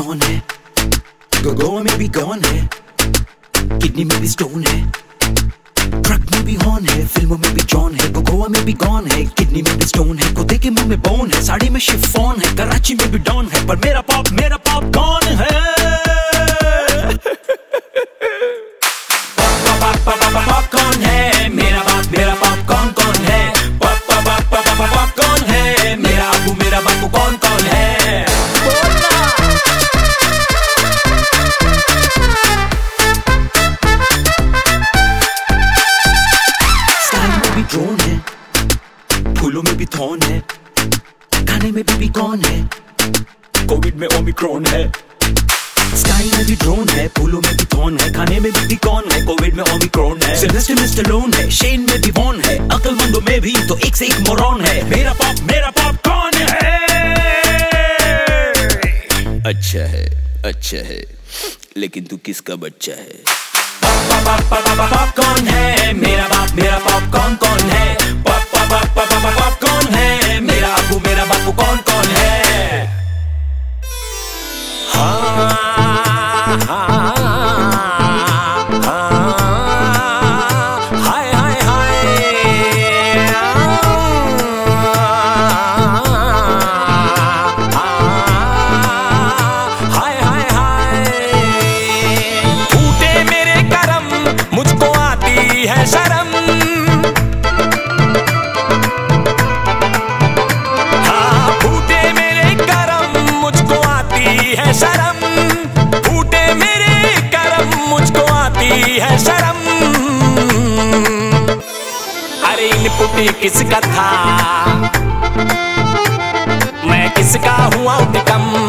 John है। गोवा में भी गॉन है। किडनी में भी स्टोन है। ट्रक में भी हॉर्न है। फ़िल्मों में भी जॉन है। गोवा में भी गॉन है। किडनी में भी स्टोन है। कुत्ते के मुँह में बोन है। साड़ी में शिफॉन है। कराची में भी डॉन है। पर मेरा पॉप मेरा पॉप कौन ड्रोन है फूलों में भी थॉर्न है खाने में भी, भी कौन है कोविड में ओमिक्रॉन है स्टाइल में भी ड्रोन है फूलों में भी थॉर्न है खाने में भी, भी कौन है कोविड में ओमिक्रॉन है सिलेस्टर मिस्टर लोन है शेन में भी वॉन है अकलमंदों में भी तो एक से एक मोरॉन है मेरा पॉप मेरा पॉप कौन है अच्छा है अच्छा है लेकिन तू किसका बच्चा है पॉप कौन है आती है शर्म। अरे इनपुट किसका था? मैं किसका हुआ आउटकम